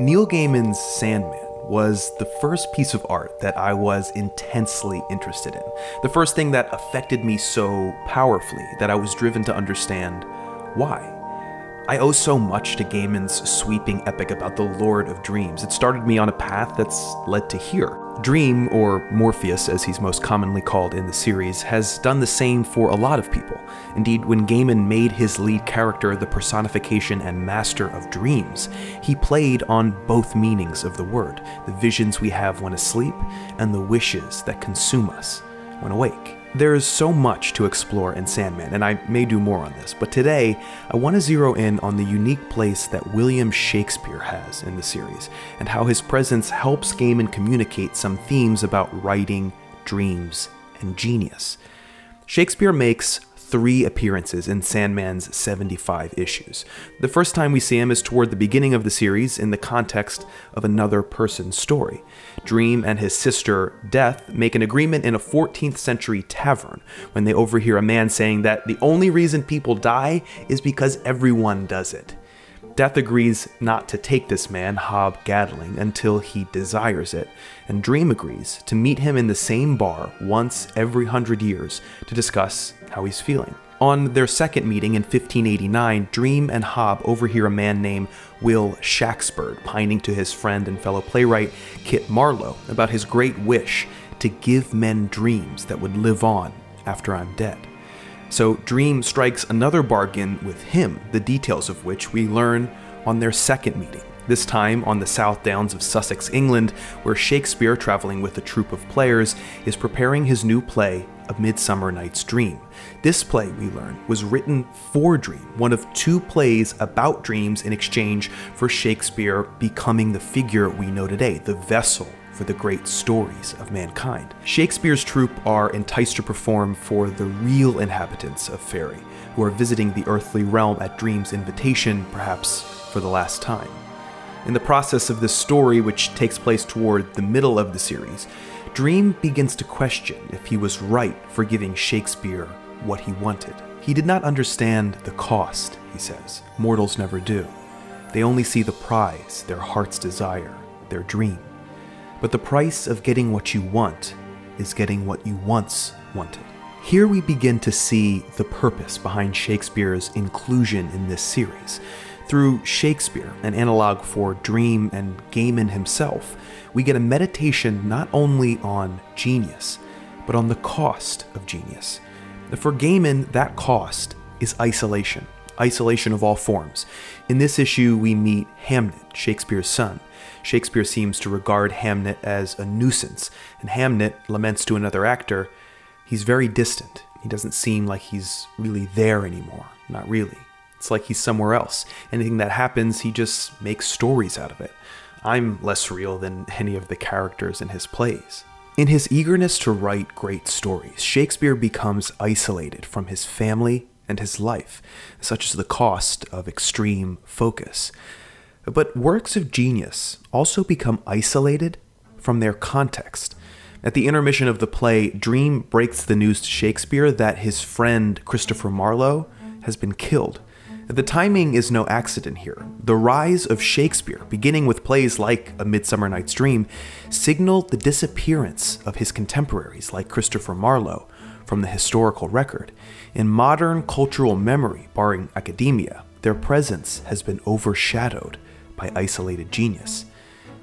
Neil Gaiman's Sandman was the first piece of art that I was intensely interested in. The first thing that affected me so powerfully that I was driven to understand why. I owe so much to Gaiman's sweeping epic about the Lord of Dreams. It started me on a path that's led to here. Dream, or Morpheus as he's most commonly called in the series, has done the same for a lot of people. Indeed, when Gaiman made his lead character the personification and master of dreams, he played on both meanings of the word the visions we have when asleep, and the wishes that consume us when awake. There is so much to explore in Sandman, and I may do more on this, but today I want to zero in on the unique place that William Shakespeare has in the series, and how his presence helps Gaiman communicate some themes about writing, dreams, and genius. Shakespeare makes three appearances in Sandman's 75 issues. The first time we see him is toward the beginning of the series in the context of another person's story. Dream and his sister, Death, make an agreement in a 14th century tavern when they overhear a man saying that the only reason people die is because everyone does it. Death agrees not to take this man, Hob Gadling, until he desires it, and Dream agrees to meet him in the same bar once every hundred years to discuss how he's feeling. On their second meeting in 1589, Dream and Hob overhear a man named Will Shaxpard pining to his friend and fellow playwright Kit Marlowe about his great wish to give men dreams that would live on after I'm dead. So Dream strikes another bargain with him, the details of which we learn on their second meeting this time on the South Downs of Sussex, England, where Shakespeare, traveling with a troupe of players, is preparing his new play, A Midsummer Night's Dream. This play, we learn, was written for Dream, one of two plays about dreams in exchange for Shakespeare becoming the figure we know today, the vessel for the great stories of mankind. Shakespeare's troupe are enticed to perform for the real inhabitants of Faerie, who are visiting the earthly realm at Dream's invitation, perhaps for the last time. In the process of this story, which takes place toward the middle of the series, Dream begins to question if he was right for giving Shakespeare what he wanted. He did not understand the cost, he says. Mortals never do. They only see the prize, their heart's desire, their dream. But the price of getting what you want is getting what you once wanted. Here we begin to see the purpose behind Shakespeare's inclusion in this series. Through Shakespeare, an analog for Dream and Gaiman himself, we get a meditation not only on genius, but on the cost of genius. For Gaiman, that cost is isolation, isolation of all forms. In this issue, we meet Hamnet, Shakespeare's son. Shakespeare seems to regard Hamnet as a nuisance, and Hamnet laments to another actor, he's very distant. He doesn't seem like he's really there anymore. Not really. It's like he's somewhere else. Anything that happens, he just makes stories out of it. I'm less real than any of the characters in his plays. In his eagerness to write great stories, Shakespeare becomes isolated from his family and his life, such as the cost of extreme focus. But works of genius also become isolated from their context. At the intermission of the play, Dream breaks the news to Shakespeare that his friend Christopher Marlowe has been killed. The timing is no accident here. The rise of Shakespeare, beginning with plays like A Midsummer Night's Dream, signaled the disappearance of his contemporaries like Christopher Marlowe from the historical record. In modern cultural memory, barring academia, their presence has been overshadowed by isolated genius.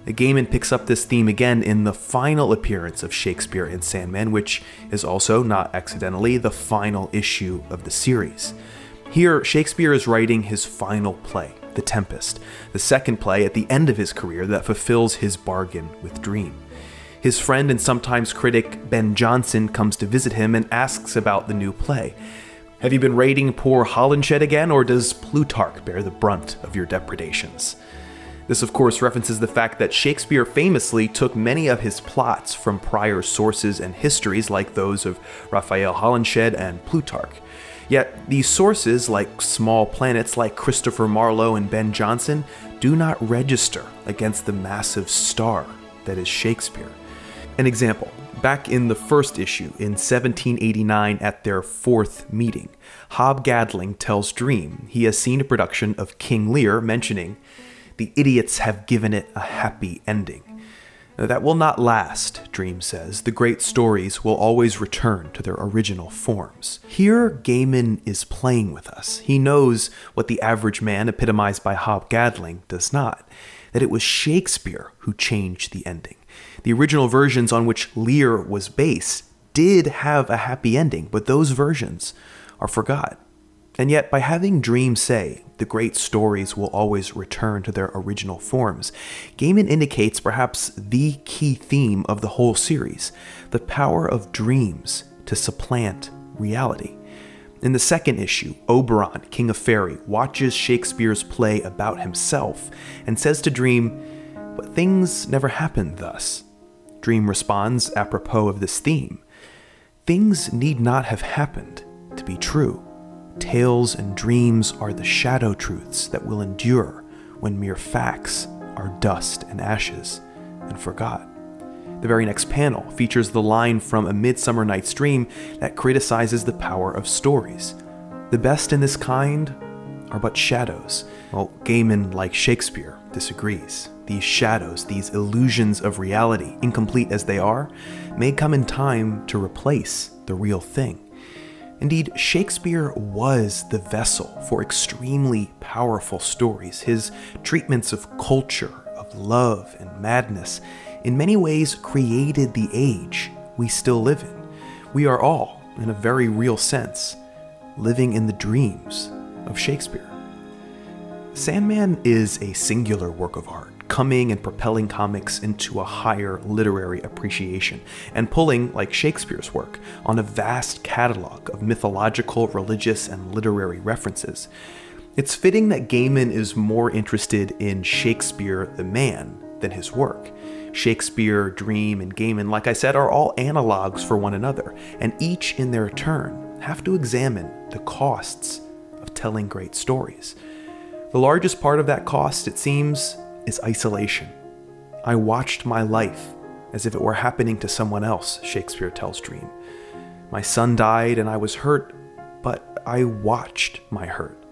The Gaiman picks up this theme again in the final appearance of Shakespeare in Sandman, which is also, not accidentally, the final issue of the series. Here, Shakespeare is writing his final play, The Tempest, the second play at the end of his career that fulfills his bargain with Dream. His friend and sometimes critic Ben Jonson comes to visit him and asks about the new play. Have you been raiding poor Holinshed again, or does Plutarch bear the brunt of your depredations? This, of course, references the fact that Shakespeare famously took many of his plots from prior sources and histories like those of Raphael Holinshed and Plutarch. Yet, these sources, like small planets like Christopher Marlowe and Ben Jonson, do not register against the massive star that is Shakespeare. An example back in the first issue in 1789 at their fourth meeting, Hob Gadling tells Dream he has seen a production of King Lear mentioning The idiots have given it a happy ending. That will not last, Dream says. The great stories will always return to their original forms. Here, Gaiman is playing with us. He knows what the average man, epitomized by Hob Gadling, does not that it was Shakespeare who changed the ending. The original versions on which Lear was based did have a happy ending, but those versions are forgot. And yet, by having Dream say, the great stories will always return to their original forms, Gaiman indicates perhaps the key theme of the whole series the power of dreams to supplant reality. In the second issue, Oberon, King of Faerie, watches Shakespeare's play about himself and says to Dream, But things never happened thus. Dream responds apropos of this theme Things need not have happened to be true. Tales and dreams are the shadow truths that will endure when mere facts are dust and ashes and forgot. The very next panel features the line from A Midsummer Night's Dream that criticizes the power of stories. The best in this kind are but shadows. Well, Gaiman, like Shakespeare, disagrees. These shadows, these illusions of reality, incomplete as they are, may come in time to replace the real thing. Indeed, Shakespeare was the vessel for extremely powerful stories. His treatments of culture, of love and madness, in many ways created the age we still live in. We are all, in a very real sense, living in the dreams of Shakespeare. Sandman is a singular work of art coming and propelling comics into a higher literary appreciation, and pulling, like Shakespeare's work, on a vast catalog of mythological, religious, and literary references. It's fitting that Gaiman is more interested in Shakespeare the man than his work. Shakespeare, Dream, and Gaiman, like I said, are all analogs for one another, and each in their turn have to examine the costs of telling great stories. The largest part of that cost, it seems, is isolation. I watched my life as if it were happening to someone else, Shakespeare tells Dream. My son died and I was hurt, but I watched my hurt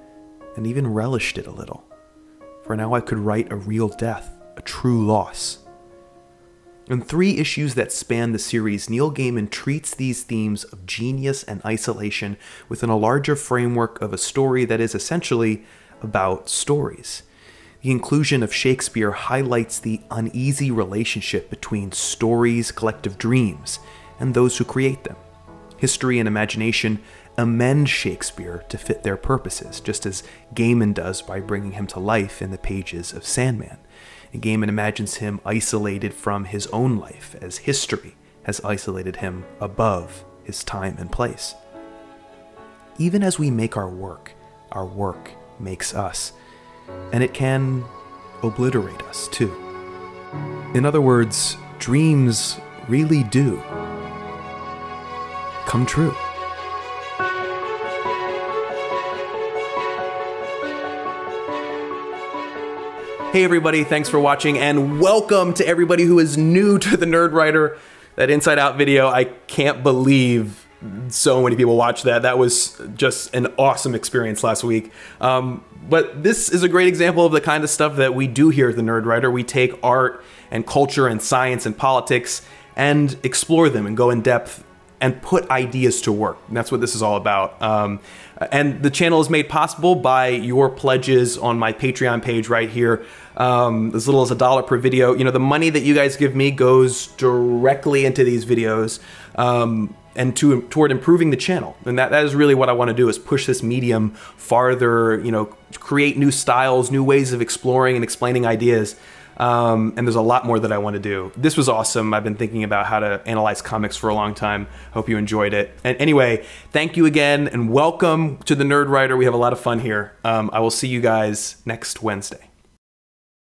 and even relished it a little. For now I could write a real death, a true loss. In three issues that span the series, Neil Gaiman treats these themes of genius and isolation within a larger framework of a story that is essentially about stories. The inclusion of Shakespeare highlights the uneasy relationship between stories, collective dreams, and those who create them. History and imagination amend Shakespeare to fit their purposes, just as Gaiman does by bringing him to life in the pages of Sandman. And Gaiman imagines him isolated from his own life, as history has isolated him above his time and place. Even as we make our work, our work makes us and it can obliterate us too. In other words, dreams really do come true. Hey everybody, thanks for watching and welcome to everybody who is new to the Nerdwriter. That Inside Out video, I can't believe so many people watched that. That was just an awesome experience last week. Um, but this is a great example of the kind of stuff that we do here at the Nerdwriter. We take art and culture and science and politics and explore them and go in depth and put ideas to work. And that's what this is all about. Um, and the channel is made possible by your pledges on my Patreon page right here. Um, as little as a dollar per video. You know, the money that you guys give me goes directly into these videos. Um, and to toward improving the channel. And that, that is really what I want to do is push this medium farther, you know, create new styles, new ways of exploring and explaining ideas. Um, and there's a lot more that I want to do. This was awesome. I've been thinking about how to analyze comics for a long time. Hope you enjoyed it. And anyway, thank you again and welcome to the Nerdwriter. We have a lot of fun here. Um, I will see you guys next Wednesday.